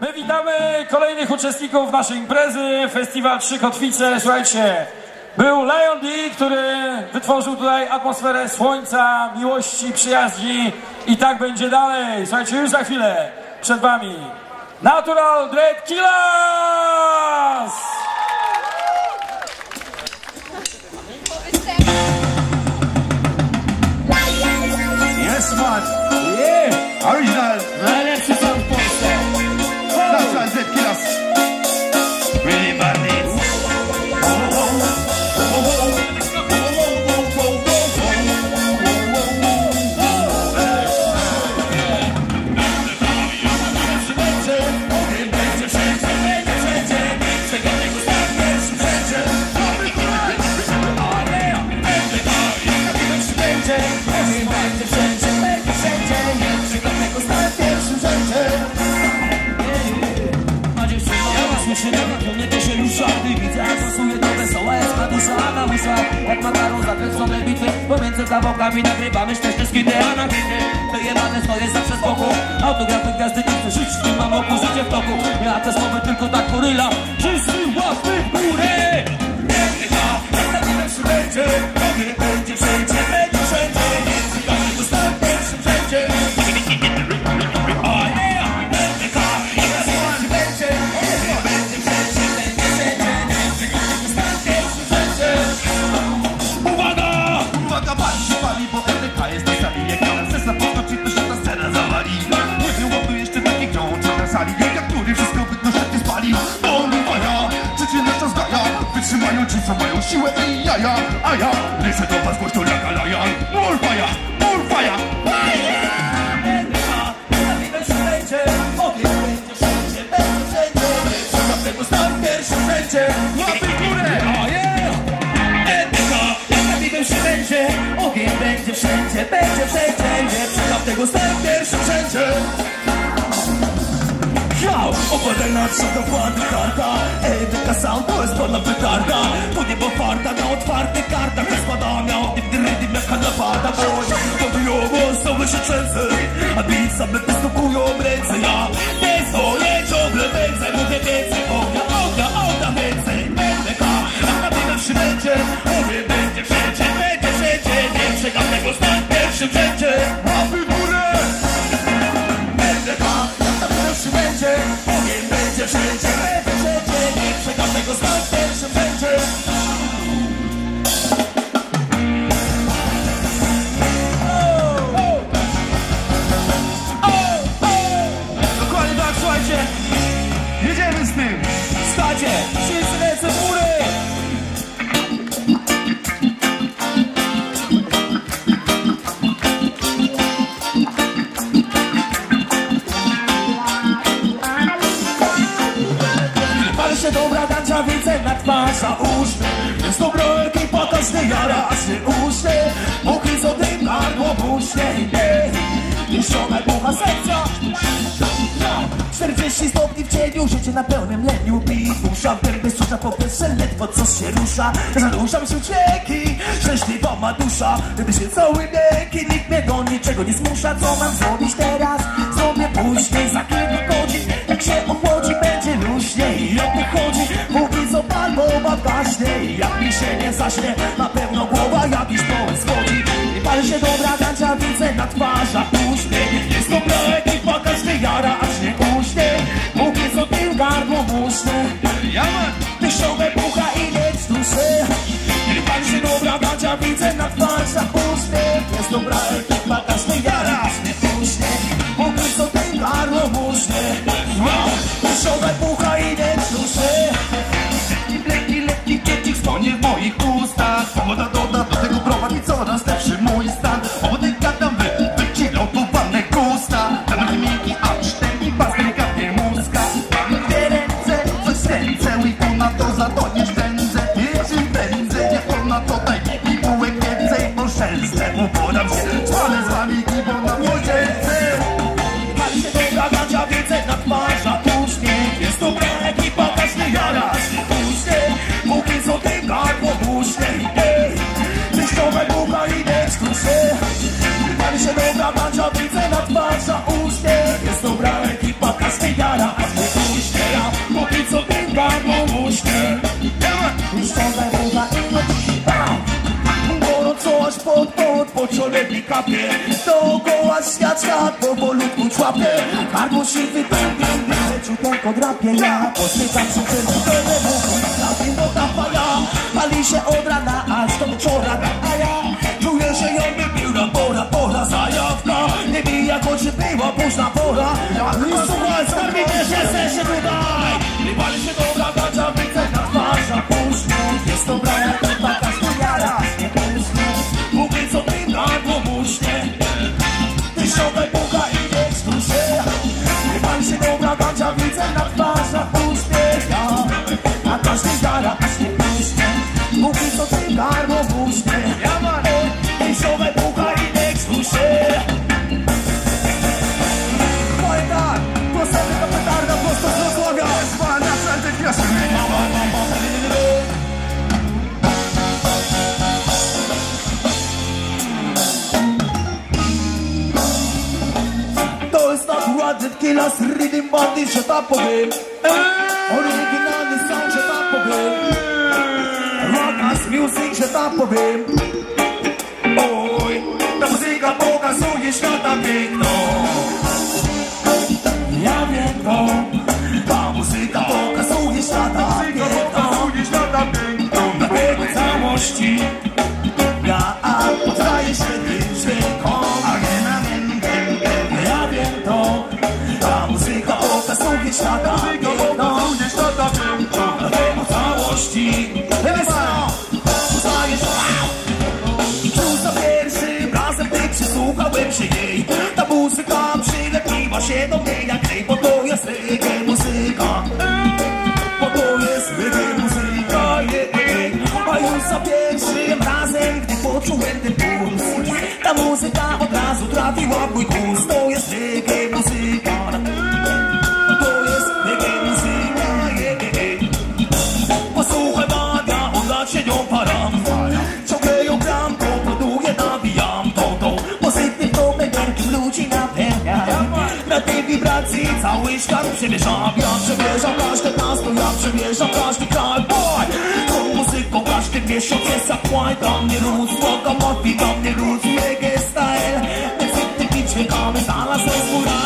My witamy kolejnych uczestników naszej imprezy, festiwal Trzy Kotwice. Słuchajcie, był Lion D, który wytworzył tutaj atmosferę słońca, miłości, przyjaźni i tak będzie dalej. Słuchajcie, już za chwilę przed wami Natural Dread Killers! Yes, man. Pomiędzy kawałkami nagrywamy śmieszne skiny A na hity wyjebane stoję zawsze z boku Autografy gwiazdy nie chcę żyć tym mam oku życie w toku Ja te słowy tylko tak goryla Wszyscy łapy w górę Nastawimy przy będzie Ogień będzie siłę i jaja A ja. Lecę do was głośno jak Alajan More fire, more fire. Stać pierwszy wszędzie Łapy górę! Oh yeah! MDK, nastawimy przy będzie Ogień będzie wszędzie, będzie wszędzie Nie trzeba tego stać pierwszy wszędzie Yo, opadaj na trzeba władna karta Edyka sound to jest pełna petarda się trzęsę A beat same wystukują ręce. Ja nie swoje ciągle więcej Mówię więcej ognia, ognia, ognia więcej MDK, a na tyle przy będzie Mówię będzie wszędzie, będzie wszędzie. Nie czekam tego stan pierwszy wszędzie. Łapy w górę. MDK, nastawimy przy będzie Ogień będzie wszędzie, będzie wszędzie. Nie czekam tego stan pierwszy wszędzie Tym Stadzie, wszyscy ręce w góry. Pal się dobra dancia, widzę na twarz, uśmiech. Jest dobro ekipa, każdy jara, aż nie uśnie Póki co dym, gardło buśnie Niszczone bucha serca. 40 stopni cieniu, życie na pełnym leniu Beat, dusza, bęby susza, po pierwsze ledwo coś się rusza. Zanurzam się ucieki, szczęśliwa ma dusza. Gdyby się cały wieki, nikt mnie do niczego nie zmusza. Co mam zrobić teraz? Zrobię później, za kilka godzin. Jak się ochłodzi, będzie luźniej. O to chodzi, mówi co pan mowa gaśnie I jak mi się nie zaśnie, na pewno głowa jakiś pomysł chodzi I pal się dobra gancia, widzę na twarzach po czole mi kapie Dookoła świat świat powolutku człapie. Gardło siwy pędzi, leciuteńko drapie Ja posypam się czerwone muchu Na tym woda fala Pali się od rana aż do wieczora A ja czuję, że ją wybiła pora, pora zajawka. Nie bij jak oczy była późna pora. I słuchaj, skarbie też jesteście tutaj Nie pali się dobra かして100 kilo z rhythm body, że tak powiem. Oryginalny sound, że tak powiem. Rock as music, że tak powiem. Oj, ta muzyka pokazuje świata piękno. Ja wiem to. Ta muzyka pokazuje świata piękno Ta muzyka pokazuje świata piękno. Dlatego całości. cheguei. stop, c'est les gens je viens, danse, je viens, boy Trop de musique, mon gars, je t'ai bien ça pointe dans les roots, moi comme on vit dans les roots, reggae des bitches, mais quand même dans la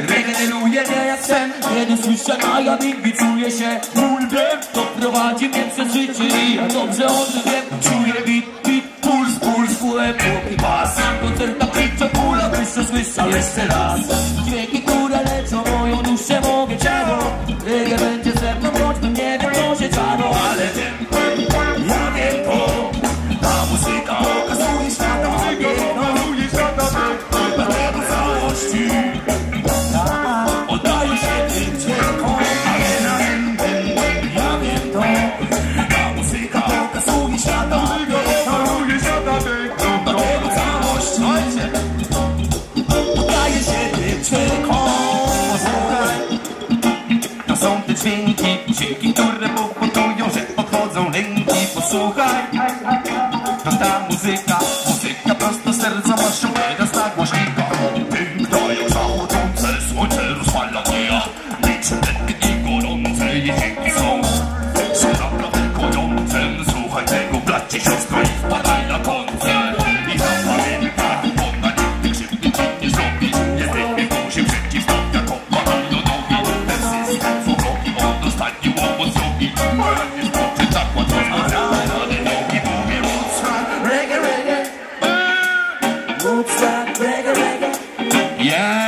regeneruje mnie jak sen. Kiedy słyszę na jadingi, czuję się. Mój wiem To prowadzi mnie przez życie i ja dobrze o Czuję bit, bit, puls, puls, głęboki bas Koncert na picie, kula, wyższa, słyszę jeszcze raz. Dźwięki, które leczą moją duszę, mogę czego Reggae dźwięki, Yeah,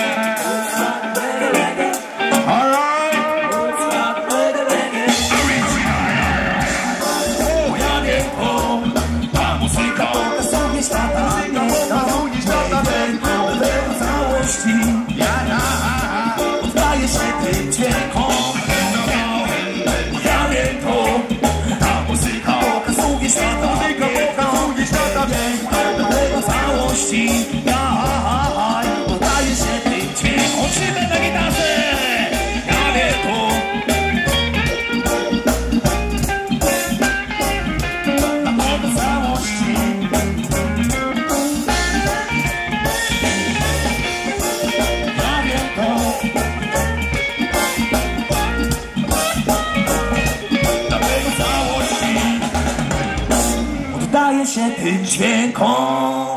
tym dźwiękom